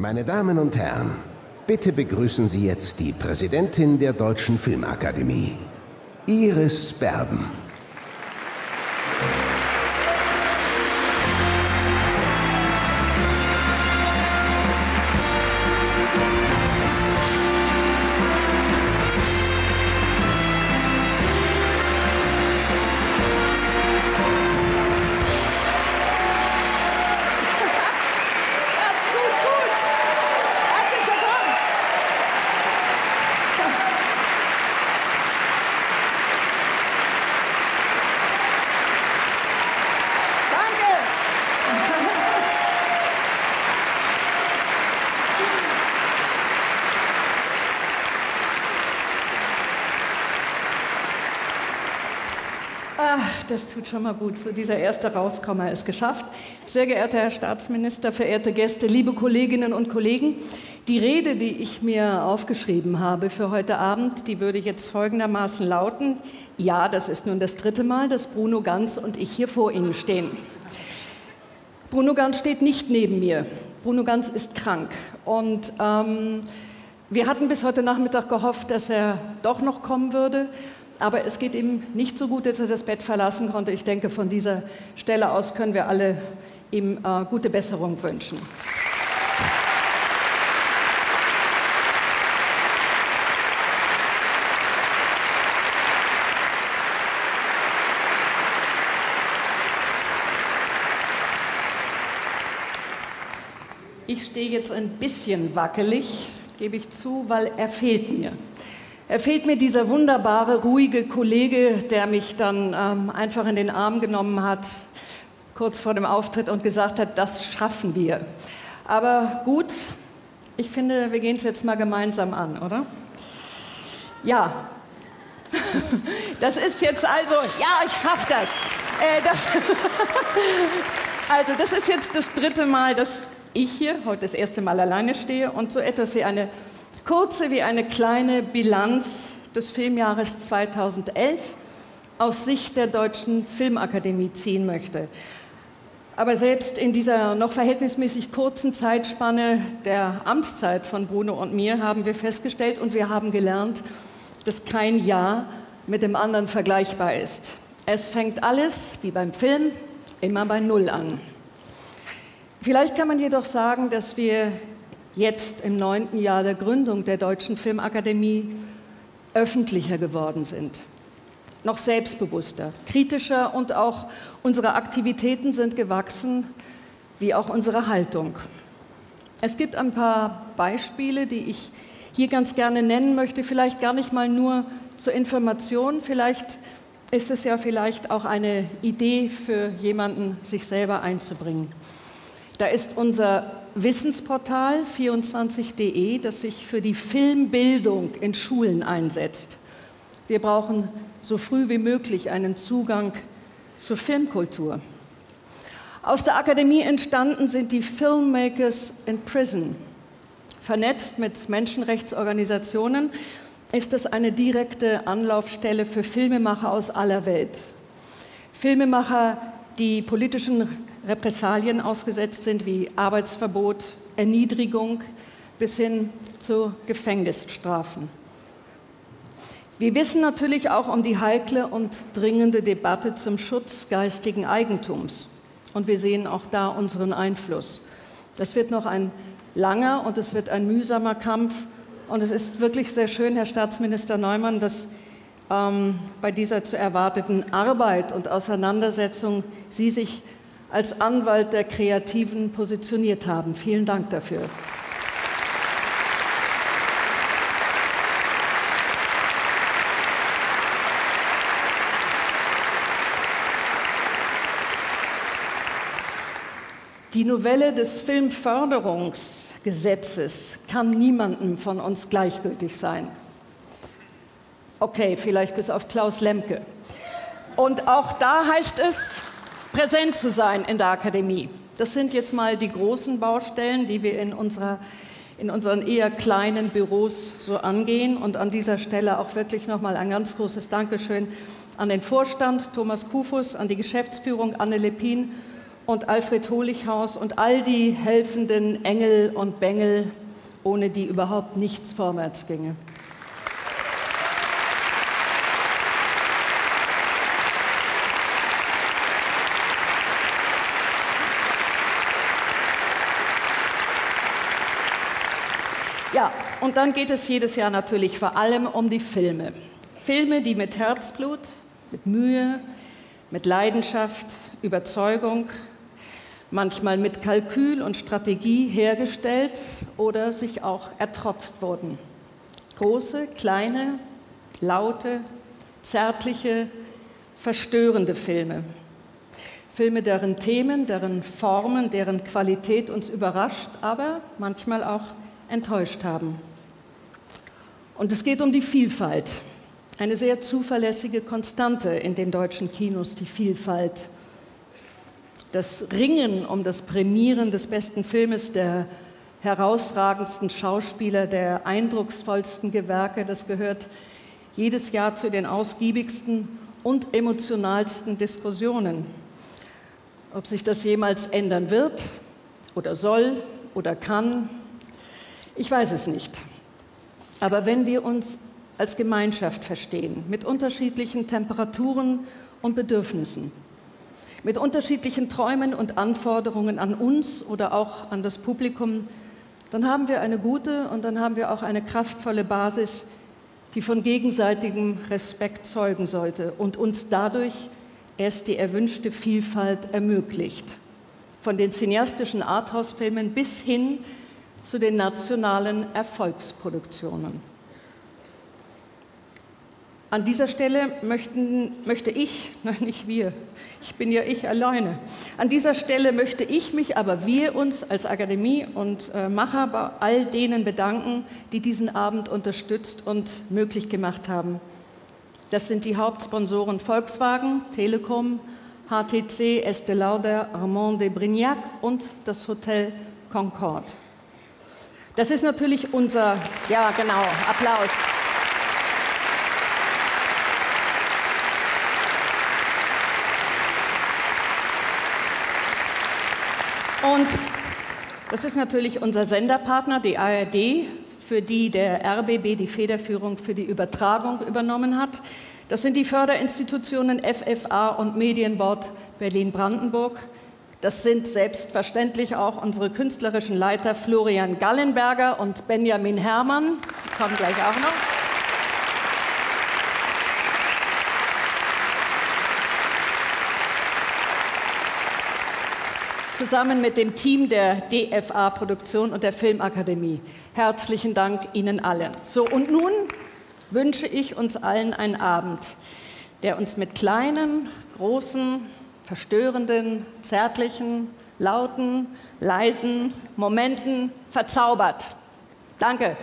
Meine Damen und Herren, bitte begrüßen Sie jetzt die Präsidentin der Deutschen Filmakademie, Iris Berben. Das tut schon mal gut. So dieser erste Rauskommer ist geschafft. Sehr geehrter Herr Staatsminister, verehrte Gäste, liebe Kolleginnen und Kollegen, die Rede, die ich mir aufgeschrieben habe für heute Abend, die würde jetzt folgendermaßen lauten. Ja, das ist nun das dritte Mal, dass Bruno Ganz und ich hier vor Ihnen stehen. Bruno Ganz steht nicht neben mir. Bruno Ganz ist krank. Und ähm, wir hatten bis heute Nachmittag gehofft, dass er doch noch kommen würde. Aber es geht ihm nicht so gut, dass er das Bett verlassen konnte. Ich denke, von dieser Stelle aus können wir alle ihm äh, gute Besserung wünschen. Ich stehe jetzt ein bisschen wackelig, gebe ich zu, weil er fehlt mir. Er fehlt mir dieser wunderbare, ruhige Kollege, der mich dann ähm, einfach in den Arm genommen hat, kurz vor dem Auftritt und gesagt hat, das schaffen wir. Aber gut, ich finde, wir gehen es jetzt mal gemeinsam an, oder? Ja, das ist jetzt also, ja, ich schaffe das. Äh, das also, das ist jetzt das dritte Mal, dass ich hier heute das erste Mal alleine stehe und so etwas wie eine kurze wie eine kleine Bilanz des Filmjahres 2011 aus Sicht der Deutschen Filmakademie ziehen möchte. Aber selbst in dieser noch verhältnismäßig kurzen Zeitspanne der Amtszeit von Bruno und mir haben wir festgestellt und wir haben gelernt, dass kein Jahr mit dem anderen vergleichbar ist. Es fängt alles, wie beim Film, immer bei Null an. Vielleicht kann man jedoch sagen, dass wir jetzt im neunten Jahr der Gründung der Deutschen Filmakademie öffentlicher geworden sind, noch selbstbewusster, kritischer und auch unsere Aktivitäten sind gewachsen, wie auch unsere Haltung. Es gibt ein paar Beispiele, die ich hier ganz gerne nennen möchte, vielleicht gar nicht mal nur zur Information, vielleicht ist es ja vielleicht auch eine Idee für jemanden, sich selber einzubringen. Da ist unser Wissensportal 24.de, das sich für die Filmbildung in Schulen einsetzt. Wir brauchen so früh wie möglich einen Zugang zur Filmkultur. Aus der Akademie entstanden sind die Filmmakers in Prison. Vernetzt mit Menschenrechtsorganisationen ist es eine direkte Anlaufstelle für Filmemacher aus aller Welt. Filmemacher, die politischen Repressalien ausgesetzt sind wie Arbeitsverbot, Erniedrigung bis hin zu Gefängnisstrafen. Wir wissen natürlich auch um die heikle und dringende Debatte zum Schutz geistigen Eigentums. Und wir sehen auch da unseren Einfluss. Das wird noch ein langer und es wird ein mühsamer Kampf. Und es ist wirklich sehr schön, Herr Staatsminister Neumann, dass ähm, bei dieser zu erwarteten Arbeit und Auseinandersetzung Sie sich als Anwalt der Kreativen positioniert haben. Vielen Dank dafür. Die Novelle des Filmförderungsgesetzes kann niemandem von uns gleichgültig sein. Okay, vielleicht bis auf Klaus Lemke. Und auch da heißt es, präsent zu sein in der Akademie. Das sind jetzt mal die großen Baustellen, die wir in, unserer, in unseren eher kleinen Büros so angehen. Und an dieser Stelle auch wirklich nochmal ein ganz großes Dankeschön an den Vorstand Thomas Kufus, an die Geschäftsführung Anne Lepin und Alfred Holichhaus und all die helfenden Engel und Bengel, ohne die überhaupt nichts vorwärts ginge. Ja, und dann geht es jedes Jahr natürlich vor allem um die Filme. Filme, die mit Herzblut, mit Mühe, mit Leidenschaft, Überzeugung, manchmal mit Kalkül und Strategie hergestellt oder sich auch ertrotzt wurden. Große, kleine, laute, zärtliche, verstörende Filme. Filme, deren Themen, deren Formen, deren Qualität uns überrascht, aber manchmal auch enttäuscht haben. Und es geht um die Vielfalt, eine sehr zuverlässige Konstante in den deutschen Kinos, die Vielfalt. Das Ringen um das Prämieren des besten Filmes, der herausragendsten Schauspieler, der eindrucksvollsten Gewerke, das gehört jedes Jahr zu den ausgiebigsten und emotionalsten Diskussionen. Ob sich das jemals ändern wird oder soll oder kann, ich weiß es nicht. Aber wenn wir uns als Gemeinschaft verstehen, mit unterschiedlichen Temperaturen und Bedürfnissen, mit unterschiedlichen Träumen und Anforderungen an uns oder auch an das Publikum, dann haben wir eine gute und dann haben wir auch eine kraftvolle Basis, die von gegenseitigem Respekt zeugen sollte und uns dadurch erst die erwünschte Vielfalt ermöglicht. Von den cineastischen Arthouse-Filmen bis hin zu den nationalen Erfolgsproduktionen. An dieser Stelle möchten, möchte ich, nein, nicht wir, ich bin ja ich alleine, an dieser Stelle möchte ich mich, aber wir uns als Akademie und äh, Macher bei all denen bedanken, die diesen Abend unterstützt und möglich gemacht haben. Das sind die Hauptsponsoren Volkswagen, Telekom, HTC, Estée Lauder, Armand de Brignac und das Hotel Concorde. Das ist natürlich unser, ja genau, Applaus. Und das ist natürlich unser Senderpartner, die ARD, für die der RBB die Federführung für die Übertragung übernommen hat. Das sind die Förderinstitutionen FFA und Medienbord Berlin-Brandenburg. Das sind selbstverständlich auch unsere künstlerischen Leiter Florian Gallenberger und Benjamin Herrmann. Die kommen gleich auch noch. Zusammen mit dem Team der DFA-Produktion und der Filmakademie. Herzlichen Dank Ihnen allen. So, und nun wünsche ich uns allen einen Abend, der uns mit kleinen, großen, verstörenden, zärtlichen, lauten, leisen Momenten verzaubert. Danke.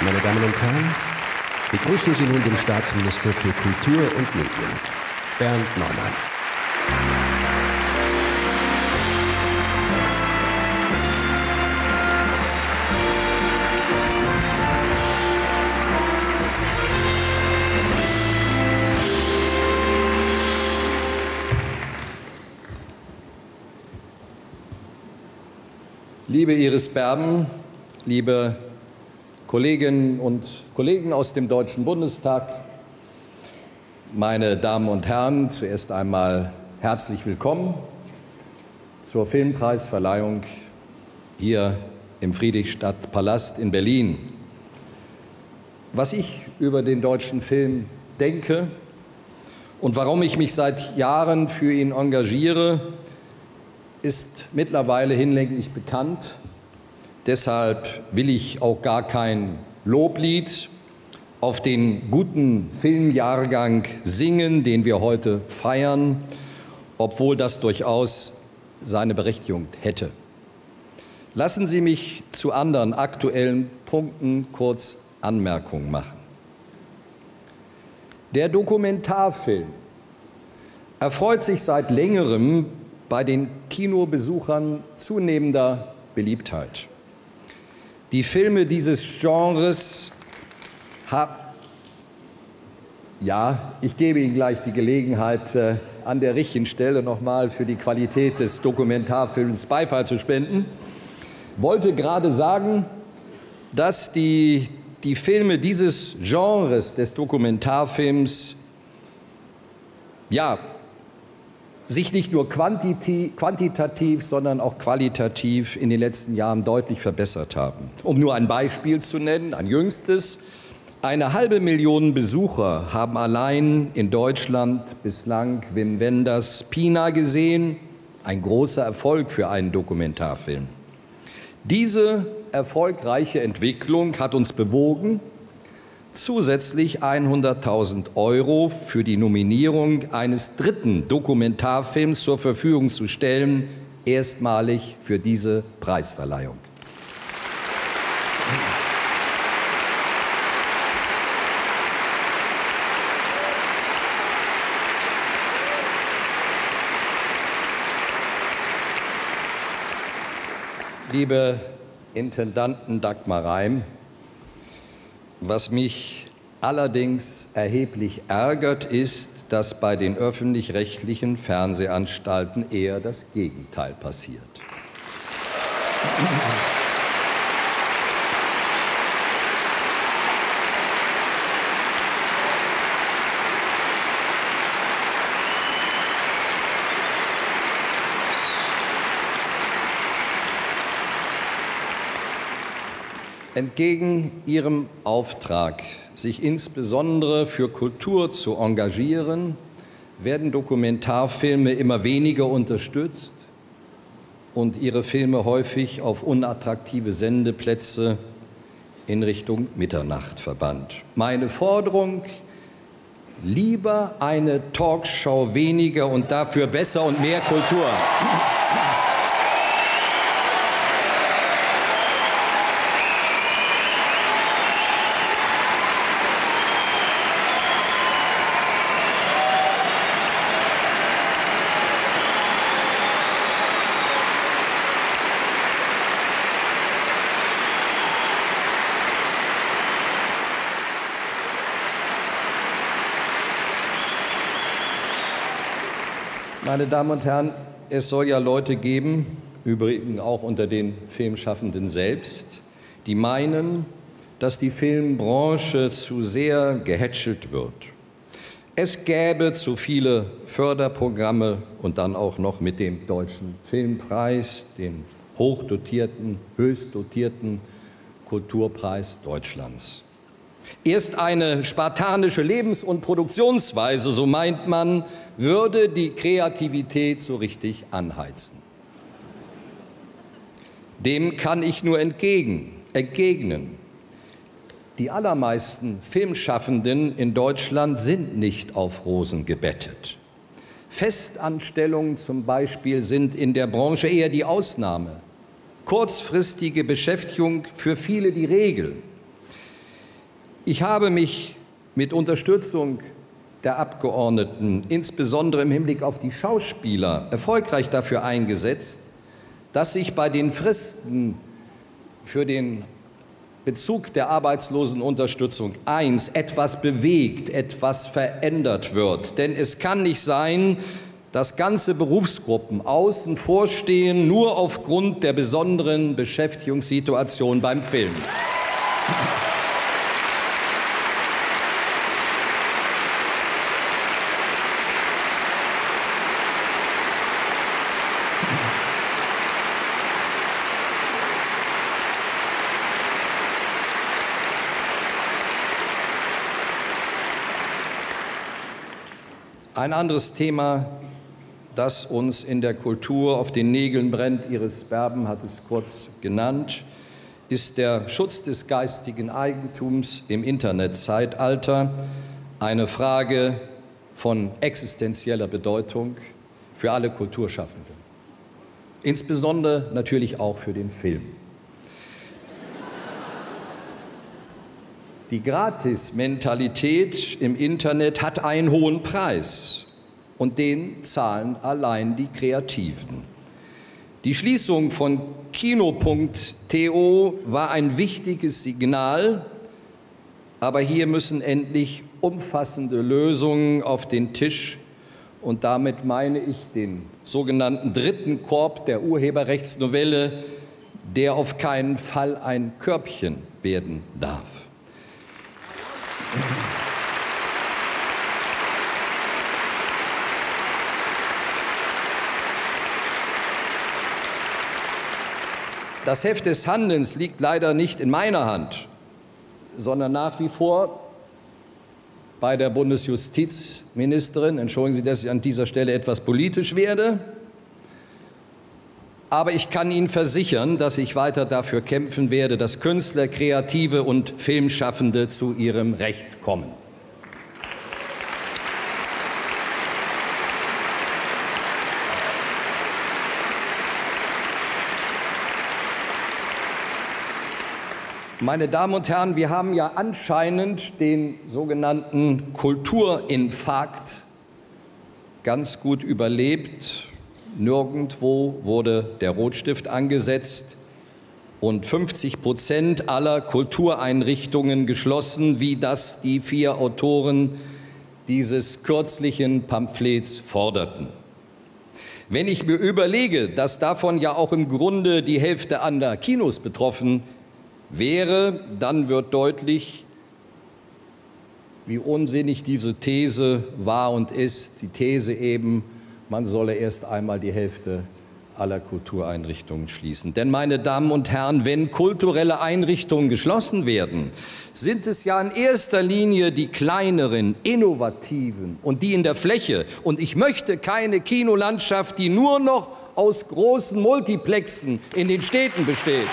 Meine Damen und Herren, begrüßen Sie nun den Staatsminister für Kultur und Medien, Bernd Neumann. Liebe Iris Berben, liebe Kolleginnen und Kollegen aus dem Deutschen Bundestag, meine Damen und Herren, zuerst einmal herzlich willkommen zur Filmpreisverleihung hier im Friedrichstadtpalast in Berlin. Was ich über den deutschen Film denke und warum ich mich seit Jahren für ihn engagiere, ist mittlerweile hinlänglich bekannt. Deshalb will ich auch gar kein Loblied auf den guten Filmjahrgang singen, den wir heute feiern, obwohl das durchaus seine Berechtigung hätte. Lassen Sie mich zu anderen aktuellen Punkten kurz Anmerkungen machen. Der Dokumentarfilm erfreut sich seit längerem bei den Kinobesuchern zunehmender Beliebtheit. Die Filme dieses Genres haben Ja, ich gebe Ihnen gleich die Gelegenheit, äh, an der richtigen Stelle nochmal für die Qualität des Dokumentarfilms Beifall zu spenden. Wollte gerade sagen, dass die, die Filme dieses Genres des Dokumentarfilms ja, sich nicht nur quantitativ, sondern auch qualitativ in den letzten Jahren deutlich verbessert haben. Um nur ein Beispiel zu nennen, ein jüngstes, eine halbe Million Besucher haben allein in Deutschland bislang Wim Wenders Pina gesehen. Ein großer Erfolg für einen Dokumentarfilm. Diese erfolgreiche Entwicklung hat uns bewogen, zusätzlich 100.000 Euro für die Nominierung eines dritten Dokumentarfilms zur Verfügung zu stellen, erstmalig für diese Preisverleihung. Liebe Intendanten Dagmar Reim, was mich allerdings erheblich ärgert, ist, dass bei den öffentlich-rechtlichen Fernsehanstalten eher das Gegenteil passiert. Entgegen ihrem Auftrag, sich insbesondere für Kultur zu engagieren, werden Dokumentarfilme immer weniger unterstützt und ihre Filme häufig auf unattraktive Sendeplätze in Richtung Mitternacht verbannt. Meine Forderung, lieber eine Talkshow weniger und dafür besser und mehr Kultur. Meine Damen und Herren, es soll ja Leute geben, übrigens auch unter den Filmschaffenden selbst, die meinen, dass die Filmbranche zu sehr gehätschelt wird. Es gäbe zu viele Förderprogramme und dann auch noch mit dem Deutschen Filmpreis, dem hochdotierten, höchstdotierten Kulturpreis Deutschlands. Erst eine spartanische Lebens- und Produktionsweise, so meint man, würde die Kreativität so richtig anheizen. Dem kann ich nur entgegen, entgegnen. Die allermeisten Filmschaffenden in Deutschland sind nicht auf Rosen gebettet. Festanstellungen zum Beispiel sind in der Branche eher die Ausnahme. Kurzfristige Beschäftigung für viele die Regel. Ich habe mich mit Unterstützung der Abgeordneten, insbesondere im Hinblick auf die Schauspieler, erfolgreich dafür eingesetzt, dass sich bei den Fristen für den Bezug der Arbeitslosenunterstützung 1 etwas bewegt, etwas verändert wird. Denn es kann nicht sein, dass ganze Berufsgruppen außen vor stehen, nur aufgrund der besonderen Beschäftigungssituation beim Film. Ein anderes Thema, das uns in der Kultur auf den Nägeln brennt, Iris Berben hat es kurz genannt, ist der Schutz des geistigen Eigentums im Internetzeitalter eine Frage von existenzieller Bedeutung für alle Kulturschaffenden, insbesondere natürlich auch für den Film. Die Gratis-Mentalität im Internet hat einen hohen Preis und den zahlen allein die Kreativen. Die Schließung von Kino.to war ein wichtiges Signal, aber hier müssen endlich umfassende Lösungen auf den Tisch. Und damit meine ich den sogenannten dritten Korb der Urheberrechtsnovelle, der auf keinen Fall ein Körbchen werden darf. Das Heft des Handelns liegt leider nicht in meiner Hand, sondern nach wie vor bei der Bundesjustizministerin. Entschuldigen Sie, dass ich an dieser Stelle etwas politisch werde. Aber ich kann Ihnen versichern, dass ich weiter dafür kämpfen werde, dass Künstler, Kreative und Filmschaffende zu ihrem Recht kommen. Meine Damen und Herren, wir haben ja anscheinend den sogenannten Kulturinfarkt ganz gut überlebt. Nirgendwo wurde der Rotstift angesetzt und 50 Prozent aller Kultureinrichtungen geschlossen, wie das die vier Autoren dieses kürzlichen Pamphlets forderten. Wenn ich mir überlege, dass davon ja auch im Grunde die Hälfte an der Kinos betroffen wäre, dann wird deutlich, wie unsinnig diese These war und ist. Die These eben, man solle erst einmal die Hälfte aller Kultureinrichtungen schließen. Denn, meine Damen und Herren, wenn kulturelle Einrichtungen geschlossen werden, sind es ja in erster Linie die kleineren, innovativen und die in der Fläche. Und ich möchte keine Kinolandschaft, die nur noch aus großen Multiplexen in den Städten besteht.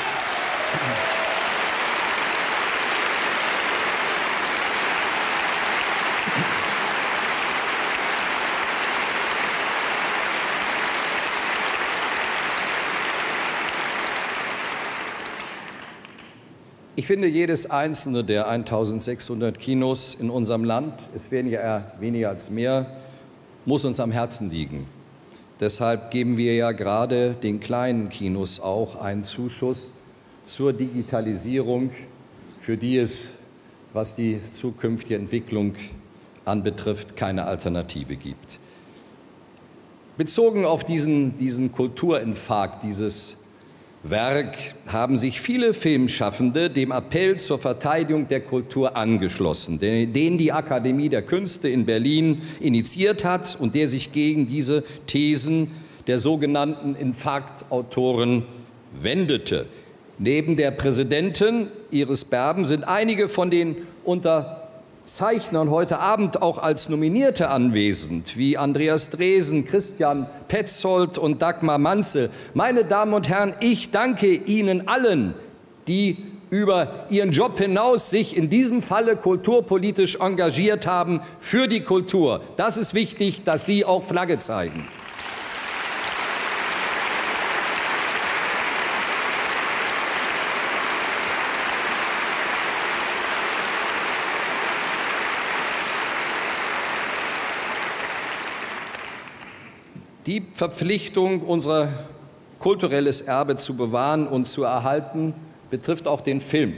Ich finde, jedes einzelne der 1600 Kinos in unserem Land, es werden ja weniger als mehr, muss uns am Herzen liegen. Deshalb geben wir ja gerade den kleinen Kinos auch einen Zuschuss zur Digitalisierung, für die es, was die zukünftige Entwicklung anbetrifft, keine Alternative gibt. Bezogen auf diesen, diesen Kulturinfarkt, dieses Werk haben sich viele Filmschaffende dem Appell zur Verteidigung der Kultur angeschlossen, den die Akademie der Künste in Berlin initiiert hat und der sich gegen diese Thesen der sogenannten Infarktautoren wendete. Neben der Präsidentin Iris Berben sind einige von den unter Zeichnern heute Abend auch als Nominierte anwesend, wie Andreas Dresen, Christian Petzold und Dagmar Manzel. Meine Damen und Herren, ich danke Ihnen allen, die über ihren Job hinaus sich in diesem Falle kulturpolitisch engagiert haben für die Kultur. Das ist wichtig, dass Sie auch Flagge zeigen. Die Verpflichtung, unser kulturelles Erbe zu bewahren und zu erhalten, betrifft auch den Film.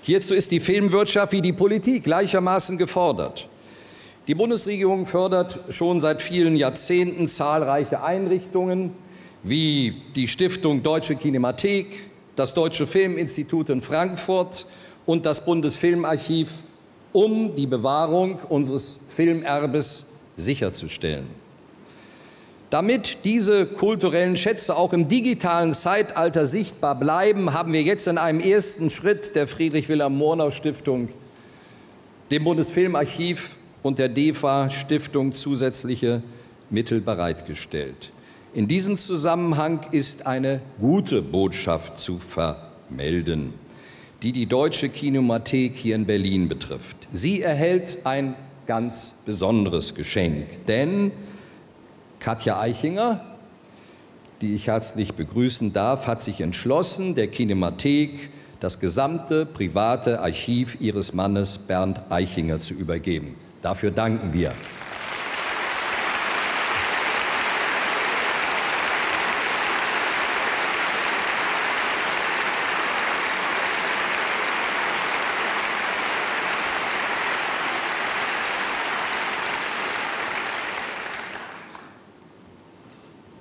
Hierzu ist die Filmwirtschaft wie die Politik gleichermaßen gefordert. Die Bundesregierung fördert schon seit vielen Jahrzehnten zahlreiche Einrichtungen wie die Stiftung Deutsche Kinemathek, das Deutsche Filminstitut in Frankfurt und das Bundesfilmarchiv, um die Bewahrung unseres Filmerbes sicherzustellen. Damit diese kulturellen Schätze auch im digitalen Zeitalter sichtbar bleiben, haben wir jetzt in einem ersten Schritt der Friedrich Wilhelm Murnau Stiftung, dem Bundesfilmarchiv und der DEFA Stiftung zusätzliche Mittel bereitgestellt. In diesem Zusammenhang ist eine gute Botschaft zu vermelden, die die Deutsche Kinemathek hier in Berlin betrifft. Sie erhält ein ganz besonderes Geschenk, denn Katja Eichinger, die ich herzlich begrüßen darf, hat sich entschlossen, der Kinemathek das gesamte private Archiv ihres Mannes Bernd Eichinger zu übergeben. Dafür danken wir.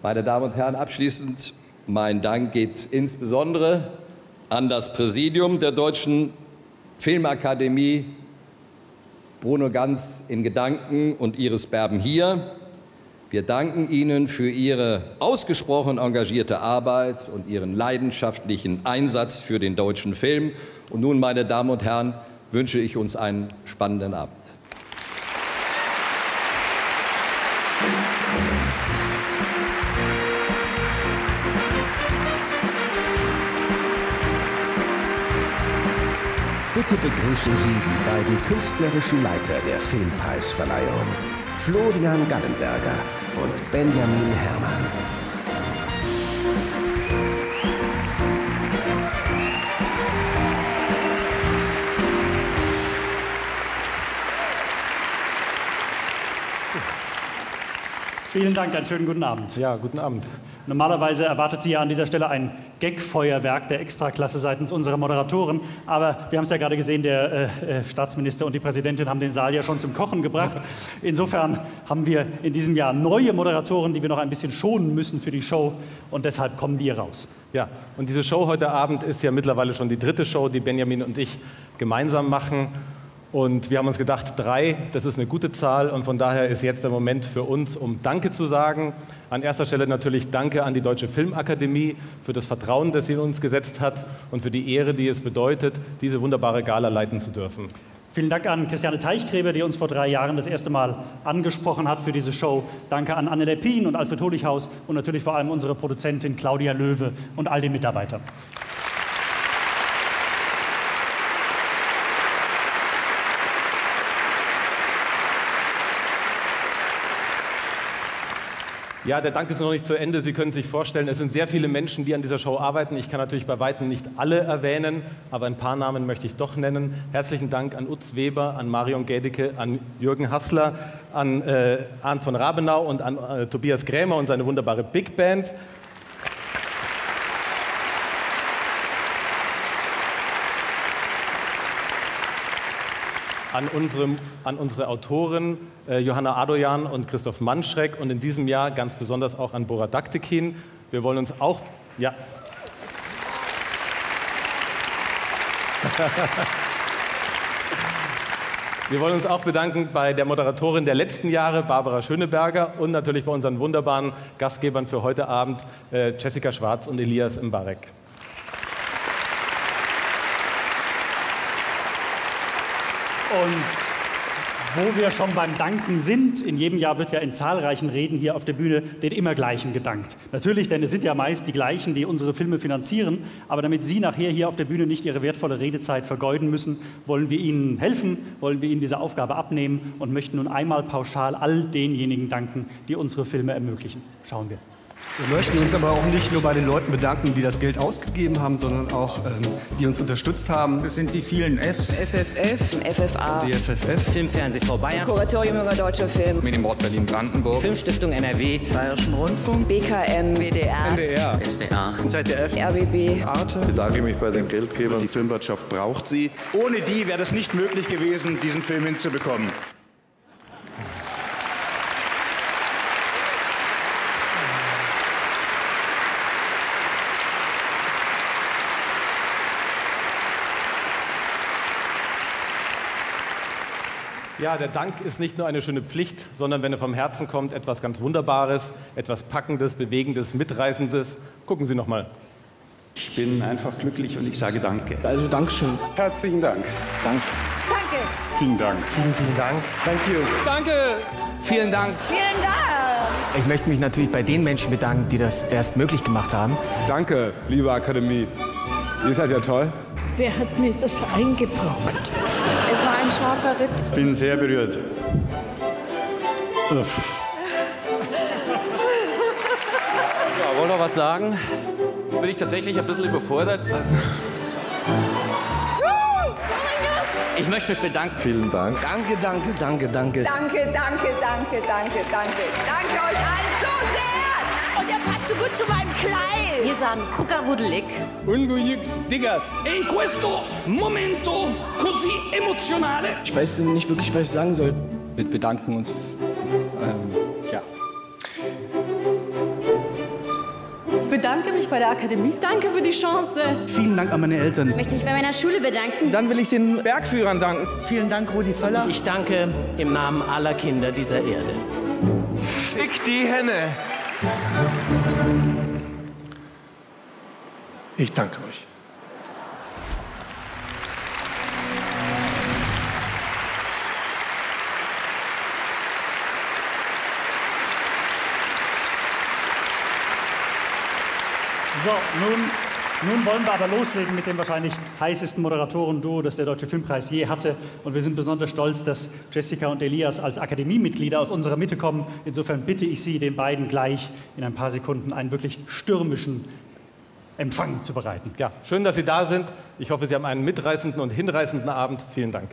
Meine Damen und Herren, abschließend mein Dank geht insbesondere an das Präsidium der Deutschen Filmakademie, Bruno Ganz in Gedanken und Iris Berben hier. Wir danken Ihnen für Ihre ausgesprochen engagierte Arbeit und Ihren leidenschaftlichen Einsatz für den deutschen Film. Und nun, meine Damen und Herren, wünsche ich uns einen spannenden Abend. Bitte begrüßen Sie die beiden künstlerischen Leiter der Filmpreisverleihung, Florian Gallenberger und Benjamin Herrmann. Vielen Dank, einen schönen guten Abend. Ja, guten Abend. Normalerweise erwartet Sie ja an dieser Stelle ein Gag-Feuerwerk der Extraklasse seitens unserer Moderatoren. Aber wir haben es ja gerade gesehen, der äh, äh, Staatsminister und die Präsidentin haben den Saal ja schon zum Kochen gebracht. Insofern haben wir in diesem Jahr neue Moderatoren, die wir noch ein bisschen schonen müssen für die Show. Und deshalb kommen wir raus. Ja, und diese Show heute Abend ist ja mittlerweile schon die dritte Show, die Benjamin und ich gemeinsam machen. Und wir haben uns gedacht, drei, das ist eine gute Zahl und von daher ist jetzt der Moment für uns, um Danke zu sagen. An erster Stelle natürlich Danke an die Deutsche Filmakademie für das Vertrauen, das sie in uns gesetzt hat und für die Ehre, die es bedeutet, diese wunderbare Gala leiten zu dürfen. Vielen Dank an Christiane Teichgräber, die uns vor drei Jahren das erste Mal angesprochen hat für diese Show. Danke an Anne Leppin und Alfred Holichhaus und natürlich vor allem unsere Produzentin Claudia Löwe und all den Mitarbeitern. Ja, der Dank ist noch nicht zu Ende. Sie können sich vorstellen, es sind sehr viele Menschen, die an dieser Show arbeiten. Ich kann natürlich bei weitem nicht alle erwähnen, aber ein paar Namen möchte ich doch nennen. Herzlichen Dank an Utz Weber, an Marion Gädecke, an Jürgen Hassler, an äh, Arndt von Rabenau und an äh, Tobias Krämer und seine wunderbare Big Band. An, unserem, an unsere Autoren äh, Johanna Adoyan und Christoph Manschreck und in diesem Jahr ganz besonders auch an Bora Daktekin. Wir wollen uns auch. Ja. Wir wollen uns auch bedanken bei der Moderatorin der letzten Jahre, Barbara Schöneberger, und natürlich bei unseren wunderbaren Gastgebern für heute Abend, äh, Jessica Schwarz und Elias Mbarek. Und wo wir schon beim Danken sind, in jedem Jahr wird ja in zahlreichen Reden hier auf der Bühne den immer gleichen gedankt. Natürlich, denn es sind ja meist die gleichen, die unsere Filme finanzieren, aber damit Sie nachher hier auf der Bühne nicht Ihre wertvolle Redezeit vergeuden müssen, wollen wir Ihnen helfen, wollen wir Ihnen diese Aufgabe abnehmen und möchten nun einmal pauschal all denjenigen danken, die unsere Filme ermöglichen. Schauen wir. Wir möchten uns aber auch nicht nur bei den Leuten bedanken, die das Geld ausgegeben haben, sondern auch, ähm, die uns unterstützt haben. Das sind die vielen Fs. FFF, FFA, Die FFF, Filmfernseh vor Bayern, Kuratorium junger deutscher Film, Medienbord Berlin-Brandenburg, Filmstiftung NRW, Bayerischen Rundfunk, BKM, WDR, NDR, SWR, ZDF, RBB, Arte. Ich bedanke mich bei den Geldgebern. Die Filmwirtschaft braucht sie. Ohne die wäre es nicht möglich gewesen, diesen Film hinzubekommen. Ja, der Dank ist nicht nur eine schöne Pflicht, sondern wenn er vom Herzen kommt, etwas ganz Wunderbares, etwas Packendes, Bewegendes, Mitreißendes. Gucken Sie noch mal. Ich bin einfach glücklich und ich sage Danke. Also Dankeschön. Herzlichen Dank. Danke. Vielen Dank. Vielen, vielen Dank. Thank you. Danke! Vielen Dank. Vielen Dank. Ich möchte mich natürlich bei den Menschen bedanken, die das erst möglich gemacht haben. Danke, liebe Akademie. Ihr seid ja toll. Wer hat mir das eingebrockt? Es war ein scharfer Ritt. Bin sehr berührt. Uff. Ja, wollen wir was sagen? Jetzt bin ich tatsächlich ein bisschen überfordert. Also ich möchte mich bedanken. Vielen Dank. Danke, danke, danke, danke. Danke, danke, danke, danke, danke. Danke euch allen so sehr. Und ihr passt so gut zu meinem Kleid. Wir sahen Kuckerwudelig. Unruhig Diggers. In questo momento così emozionale. Ich weiß nicht wirklich, was ich sagen soll. Wir bedanken uns. Ähm, ja. bedanke mich bei der Akademie. Danke für die Chance. Vielen Dank an meine Eltern. Ich möchte mich bei meiner Schule bedanken. Dann will ich den Bergführern danken. Vielen Dank, Rudi Völler. Und ich danke im Namen aller Kinder dieser Erde. Fick die Henne. Ich danke euch. So, nun, nun wollen wir aber loslegen mit dem wahrscheinlich heißesten Moderatoren-Duo, das der Deutsche Filmpreis je hatte. Und wir sind besonders stolz, dass Jessica und Elias als Akademiemitglieder aus unserer Mitte kommen. Insofern bitte ich Sie, den beiden gleich in ein paar Sekunden einen wirklich stürmischen Empfang zu bereiten. Ja, schön, dass Sie da sind. Ich hoffe, Sie haben einen mitreißenden und hinreißenden Abend. Vielen Dank.